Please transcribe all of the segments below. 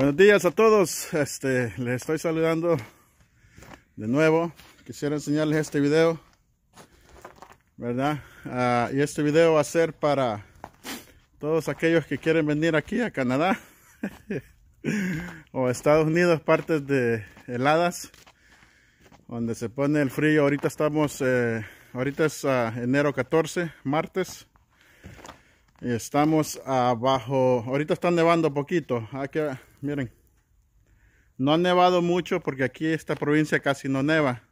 Buenos días a todos, este, les estoy saludando de nuevo. Quisiera enseñarles este video, ¿verdad? Ah, y este video va a ser para todos aquellos que quieren venir aquí a Canadá o Estados Unidos, partes de heladas, donde se pone el frío. Ahorita estamos, eh, ahorita es ah, enero 14, martes. Y estamos abajo, ahorita está nevando poquito. Aquí, miren, no ha nevado mucho porque aquí esta provincia casi no neva.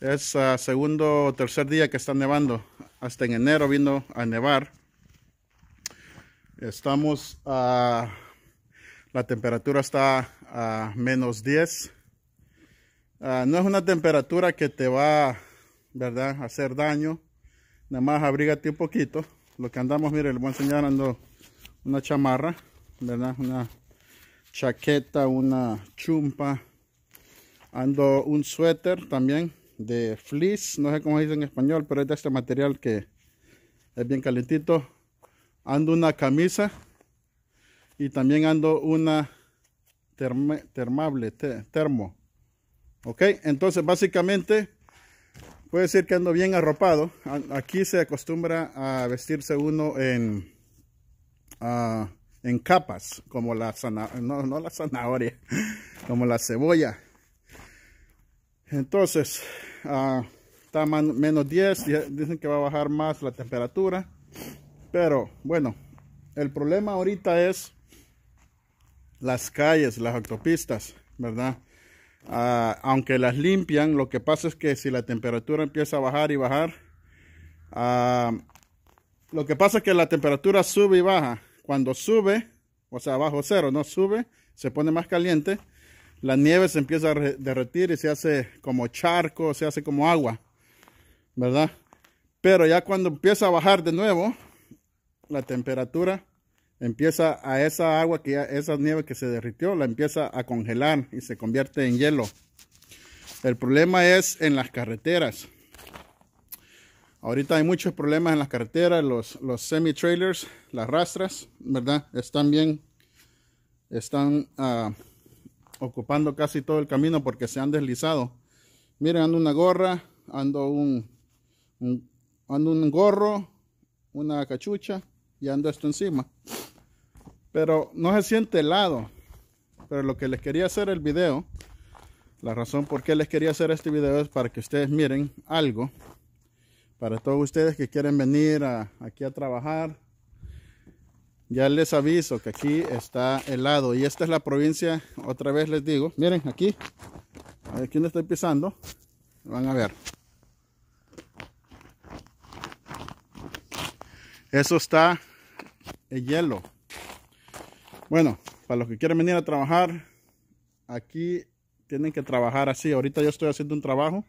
Es uh, segundo o tercer día que está nevando. Hasta en enero vino a nevar. Estamos a... la temperatura está a menos 10. Uh, no es una temperatura que te va, ¿verdad?, a hacer daño. Nada más abrígate un poquito lo que andamos, mire, les voy a enseñar, ando una chamarra, ¿verdad? Una chaqueta, una chumpa, ando un suéter también de fleece, no sé cómo dice en español, pero es de este material que es bien calentito. Ando una camisa y también ando una termable, termo. Ok, entonces básicamente Puede decir que ando bien arropado. Aquí se acostumbra a vestirse uno en, en capas, como la zanahoria, no, no la zanahoria, como la cebolla. Entonces, uh, está menos 10, dicen que va a bajar más la temperatura. Pero bueno, el problema ahorita es las calles, las autopistas, ¿verdad? Ah, aunque las limpian, lo que pasa es que si la temperatura empieza a bajar y bajar, ah, lo que pasa es que la temperatura sube y baja. Cuando sube, o sea, bajo cero, no sube, se pone más caliente, la nieve se empieza a derretir y se hace como charco, se hace como agua, ¿verdad? Pero ya cuando empieza a bajar de nuevo, la temperatura empieza a esa agua, que esa nieve que se derritió, la empieza a congelar y se convierte en hielo. El problema es en las carreteras. Ahorita hay muchos problemas en las carreteras, los, semi-trailers, las rastras, ¿verdad? Están bien, están uh, ocupando casi todo el camino porque se han deslizado. Miren, ando una gorra, ando un, un, ando un gorro, una cachucha y ando esto encima. Pero no se siente helado. Pero lo que les quería hacer el video, la razón por qué les quería hacer este video es para que ustedes miren algo. Para todos ustedes que quieren venir aquí a trabajar. Ya les aviso que aquí está helado. Y esta es la provincia, otra vez les digo. Miren aquí. Aquí donde estoy pisando. Van a ver. Eso está el hielo. Bueno, para los que quieren venir a trabajar, aquí tienen que trabajar así. Ahorita yo estoy haciendo un trabajo.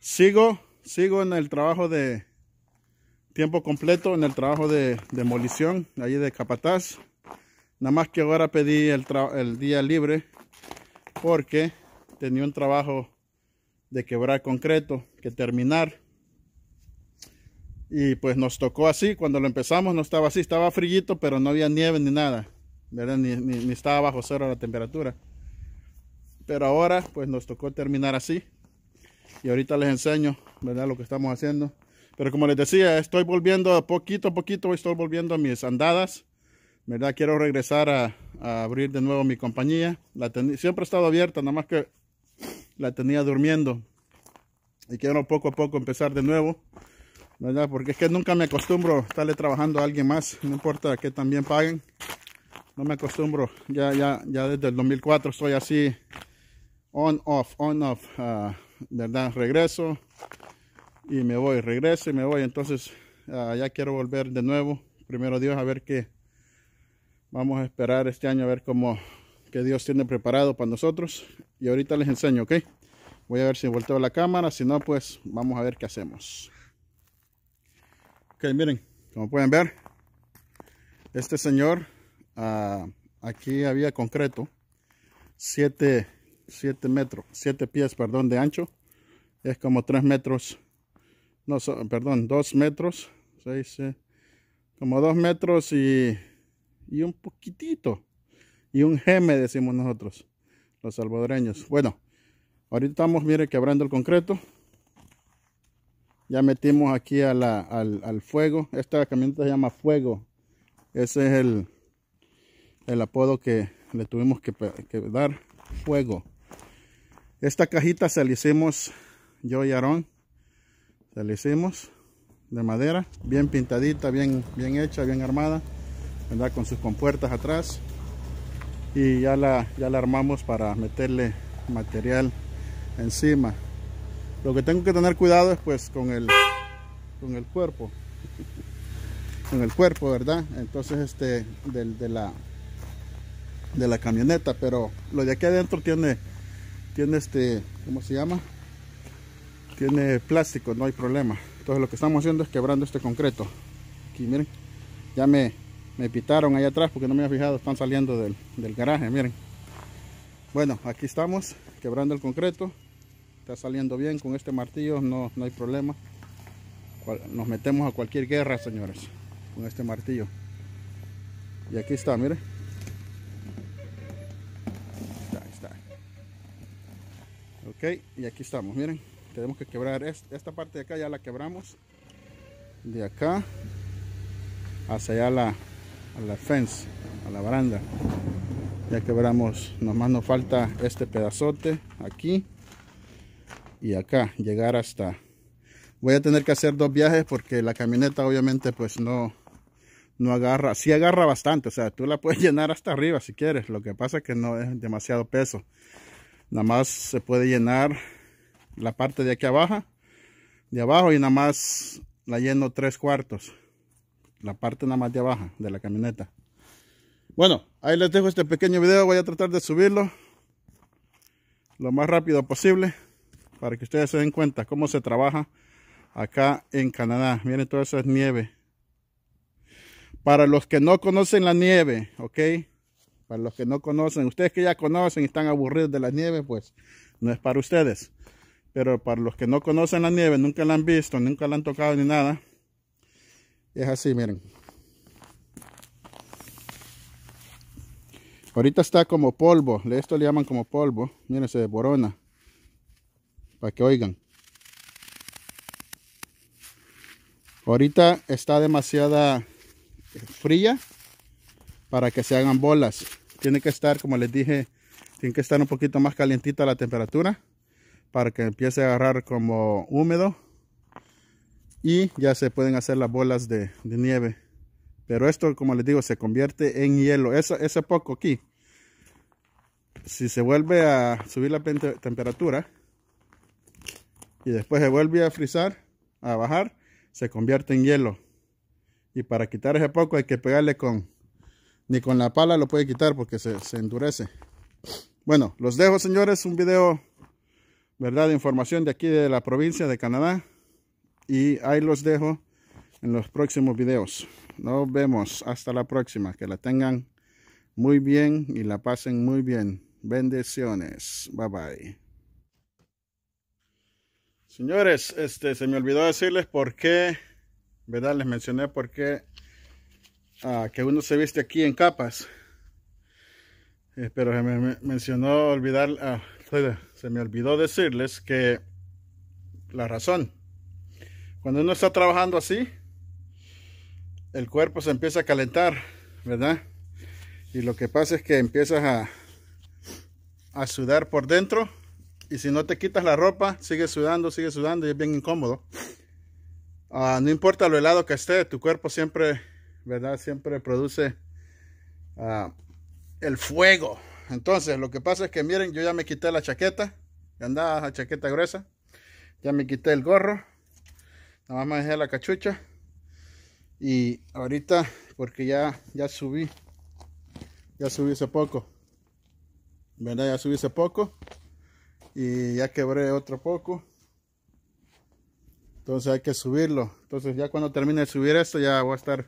Sigo, sigo en el trabajo de tiempo completo, en el trabajo de demolición, ahí de capataz. Nada más que ahora pedí el, día libre porque tenía un trabajo de quebrar concreto que terminar. Y pues nos tocó así, cuando lo empezamos no estaba así, estaba frillito, pero no había nieve ni nada. Ni, estaba bajo cero la temperatura. Pero ahora pues nos tocó terminar así. Y ahorita les enseño, ¿verdad? Lo que estamos haciendo. Pero como les decía, estoy volviendo poquito a poquito, estoy volviendo a mis andadas. ¿Verdad? Quiero regresar a, abrir de nuevo mi compañía. La siempre ha estado abierta, nada más que la tenía durmiendo. Y quiero poco a poco empezar de nuevo. ¿Verdad? Porque es que nunca me acostumbro a estarle trabajando a alguien más. No importa que también paguen no me acostumbro. Ya, ya, ya desde el 2004 estoy así on, off, on, off. Ah, ¿Verdad? Regreso y me voy, regreso y me voy. Entonces ah, ya quiero volver de nuevo. Primero Dios a ver qué vamos a esperar este año a ver cómo que Dios tiene preparado para nosotros. Y ahorita les enseño, ¿ok? Voy a ver si volteo la cámara. Si no, pues vamos a ver qué hacemos. Ok, miren, como pueden ver, este señor Ah, aquí había concreto 7 metros 7 pies perdón de ancho es como 3 metros no perdón 2 metros 6 eh, como 2 metros y, y un poquitito y un geme decimos nosotros, los salvadoreños. Bueno, ahorita estamos, mire, quebrando el concreto. Ya metimos aquí al, al, fuego. Esta camioneta se llama Fuego. Ese es el, el apodo que le tuvimos que dar. Fuego. Esta cajita se la hicimos yo y Aarón. Se la hicimos de madera, bien pintadita, bien, bien hecha, bien armada, ¿verdad? con sus compuertas atrás. Y ya la, ya la armamos para meterle material encima. Lo que tengo que tener cuidado es pues con el, con el cuerpo. con el cuerpo, ¿verdad? Entonces este, de, la, de la camioneta, pero lo de aquí adentro tiene tiene este, ¿cómo se llama? Tiene plástico, no hay problema. Entonces lo que estamos haciendo es quebrando este concreto. Aquí miren, ya me, me pitaron ahí atrás porque no me había fijado, están saliendo del, del garaje, miren. Bueno, aquí estamos quebrando el concreto. Está saliendo bien con este martillo, no, no hay problema. Nos metemos a cualquier guerra, señores, con este martillo. Y aquí está, miren. Y aquí estamos miren tenemos que quebrar esta parte de acá ya la quebramos de acá hacia allá la, a la fence a la baranda. Ya quebramos nomás nos falta este pedazote aquí y acá llegar hasta voy a tener que hacer dos viajes porque la camioneta obviamente pues no no agarra, sí agarra bastante, o sea, tú la puedes llenar hasta arriba si quieres, lo que pasa es que no es demasiado peso nada más se puede llenar la parte de aquí abajo de abajo y nada más la lleno tres cuartos. La parte nada más de abajo de la camioneta. Bueno ahí les dejo este pequeño video voy a tratar de subirlo lo más rápido posible para que ustedes se den cuenta cómo se trabaja acá en Canadá. Miren toda esa nieve. Para los que no conocen la nieve ok para los que no conocen, ustedes que ya conocen y están aburridos de la nieve, pues no es para ustedes. Pero para los que no conocen la nieve, nunca la han visto, nunca la han tocado ni nada, es así, miren. Ahorita está como polvo, esto le llaman como polvo, miren, se deborona, para que oigan. Ahorita está demasiada fría para que se hagan bolas. Tiene que estar, como les dije, tiene que estar un poquito más calientita la temperatura para que empiece a agarrar como húmedo y ya se pueden hacer las bolas de, nieve. Pero esto, como les digo, se convierte en hielo. Eso, ese poco aquí, si se vuelve a subir la temperatura y después se vuelve a frizar, a bajar, se convierte en hielo. Y para quitar ese poco hay que pegarle con ni con la pala lo puede quitar porque se, endurece. Bueno, los dejo señores, un video, verdad, de información de aquí de la provincia de Canadá. Y ahí los dejo en los próximos videos. Nos vemos, hasta la próxima, que la tengan muy bien y la pasen muy bien. Bendiciones, bye bye. Señores, este, se me olvidó decirles por qué, ¿verdad? Les mencioné por qué Ah, que uno se viste aquí en capas. Eh, pero se me, mencionó olvidar, ah, se me olvidó decirles que la razón. Cuando uno está trabajando así, el cuerpo se empieza a calentar, ¿verdad? Y lo que pasa es que empiezas a, sudar por dentro. Y si no te quitas la ropa, sigue sudando, sigue sudando y es bien incómodo. Ah, no importa lo helado que esté, tu cuerpo siempre ¿verdad? Siempre produce ah, el fuego. Entonces, lo que pasa es que miren, yo ya me quité la chaqueta, que andaba la chaqueta gruesa. Ya me quité el gorro. Nada más me dejé la cachucha. Y ahorita, porque ya, ya subí, ya subí hace poco. ¿Verdad? Ya subí hace poco. Y ya quebré otro poco. Entonces hay que subirlo. Entonces ya cuando termine de subir esto ya voy a estar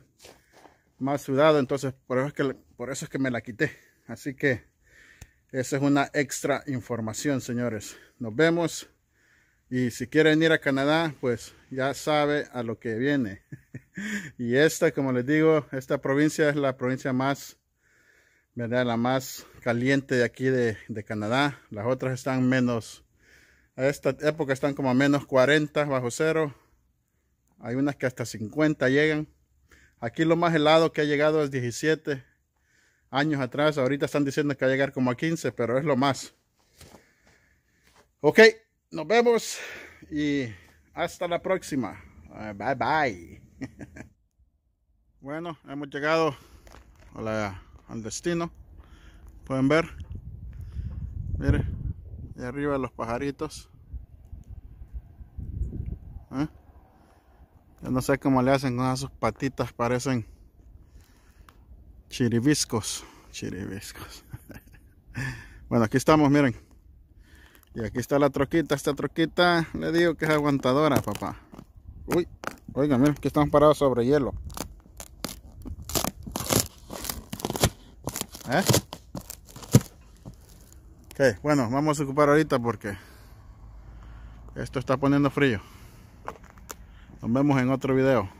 más sudado, entonces por eso, es que, por eso es que me la quité. Así que esa es una extra información, señores. Nos vemos. Y si quieren ir a Canadá, pues ya sabe a lo que viene. y esta, como les digo, esta provincia es la provincia más, ¿verdad? La más caliente de aquí de, de Canadá. Las otras están menos, a esta época están como a menos 40 bajo cero. Hay unas que hasta 50 llegan. Aquí lo más helado que ha llegado es 17 años atrás. Ahorita están diciendo que va a llegar como a 15, pero es lo más. Ok, nos vemos y hasta la próxima. Uh, bye bye. bueno, hemos llegado a la, al destino. Pueden ver. Mire, de arriba los pajaritos. ¿Eh? Yo no sé cómo le hacen con sus patitas, parecen chiribiscos. Chiribiscos. bueno, aquí estamos, miren. Y aquí está la troquita. Esta troquita le digo que es aguantadora, papá. Uy, oigan, miren, que estamos parados sobre hielo. ¿Eh? Ok, bueno, vamos a ocupar ahorita porque esto está poniendo frío. Nos vemos en otro video.